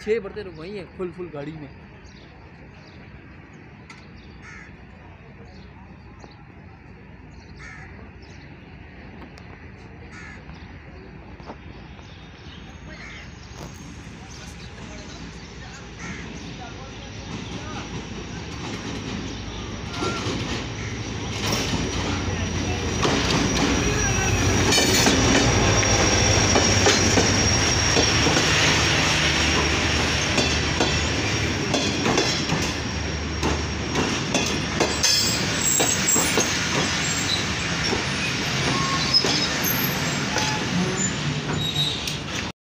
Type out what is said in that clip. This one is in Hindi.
छः बर्तन वहीं हैं फुल फुल गाड़ी में।